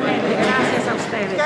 Gracias a ustedes.